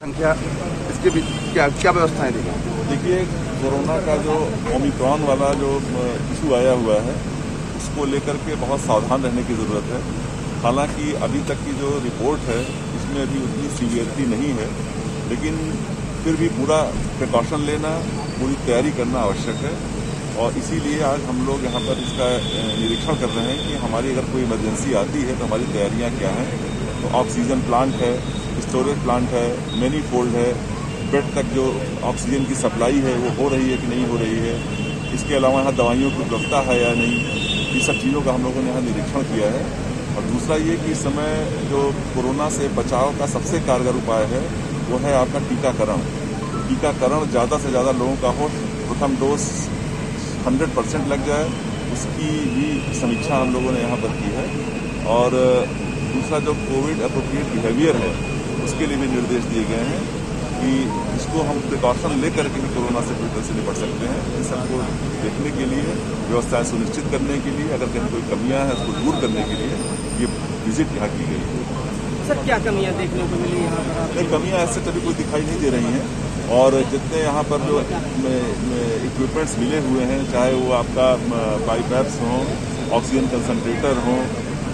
संख्या, इसके भी क्या क्या व्यवस्थाएँ दी गई? देखिए, कोरोना का जो ओमिक्रॉन वाला जो इशू आया हुआ है, उसको लेकर के बहुत सावधान रहने की ज़रूरत है। हालाँकि अभी तक की जो रिपोर्ट है, इसमें अभी उतनी सीवियरिटी नहीं है, लेकिन फिर भी पूरा प्रिकॉशन लेना, पूरी तैयारी करना आवश्यक है। और इसीलिए आज हम लोग यहाँ पर इसका निरीक्षण कर रहे हैं कि हमारी अगर कोई इमरजेंसी आती है तो हमारी तैयारियाँ क्या हैं? तो ऑक्सीजन प्लांट है स्टोरेज प्लांट है मैनी फोल्ड है बेड तक जो ऑक्सीजन की सप्लाई है, वो हो रही है कि नहीं हो रही है? इसके अलावा यहाँ दवाइयों की उपलब्धता है या नहीं? ये सब चीज़ों का हम लोगों ने यहाँ निरीक्षण किया है। और दूसरा ये कि इस समय जो कोरोना से बचाव का सबसे कारगर उपाय है, वो है आपका टीकाकरण। टीकाकरण ज़्यादा से ज़्यादा लोगों का हो, प्रथम डोज हंड्रेड परसेंट लग जाए, उसकी भी समीक्षा हम लोगों ने यहाँ पर की है। और दूसरा जो कोविड अप्रोप्रिएट बिहेवियर है उसके लिए भी निर्देश दिए गए हैं कि इसको हम प्रिकॉशन लेकर के भी कोरोना से तरह से निपट सकते हैं। इन सबको देखने के लिए व्यवस्थाएँ सुनिश्चित करने के लिए अगर कहीं कोई कमियाँ हैं उसको दूर करने के लिए ये विज़िट यहाँ की गई है। सर क्या कमियाँ देखने को मिली यहाँ पर नहीं कमियाँ ऐसे कभी कोई दिखाई नहीं दे रही हैं और जितने यहाँ पर जो इक्विपमेंट्स मिले हुए हैं चाहे वो आपका पाइपैप्स हों ऑक्सीजन कंसनट्रेटर हों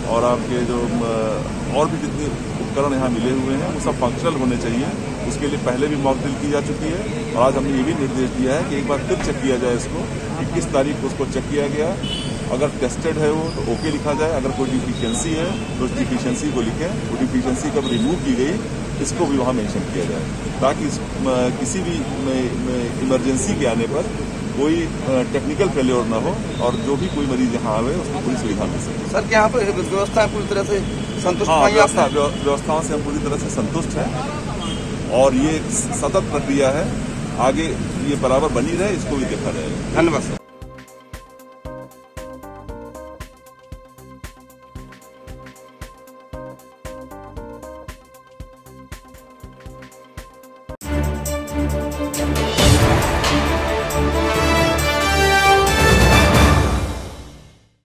और आपके जो और भी जितने उपकरण यहाँ मिले हुए हैं, वो सब फंक्शनल होने चाहिए। उसके लिए पहले भी मॉक ड्रिल की जा चुकी है और आज हमने ये भी निर्देश दिया है कि एक बार फिर चेक किया जाए इसको इक्कीस तारीख को उसको चेक किया गया। अगर टेस्टेड है वो तो ओके लिखा जाए। अगर कोई डिफिशियंसी है तो उस डिफिशियंसी को लिखें। वो डिफिशियंसी कब रिमूव की गई, इसको भी वहाँ मेंशन किया जाए। ताकि किसी भी इमरजेंसी के आने पर कोई टेक्निकल फेल्योर ना हो और जो भी कोई मरीज़ यहाँ आवे उसको पूरी सुविधा मिल सके। सर यहाँ पर व्यवस्थाएँ पूरी तरह से संतुष्ट हाँ व्यवस्था व्यवस्थाओं से हम पूरी तरह से संतुष्ट हैं और ये सतत प्रक्रिया है। आगे ये बराबर बनी रहे इसको भी देखा जाएगा। धन्यवाद सर।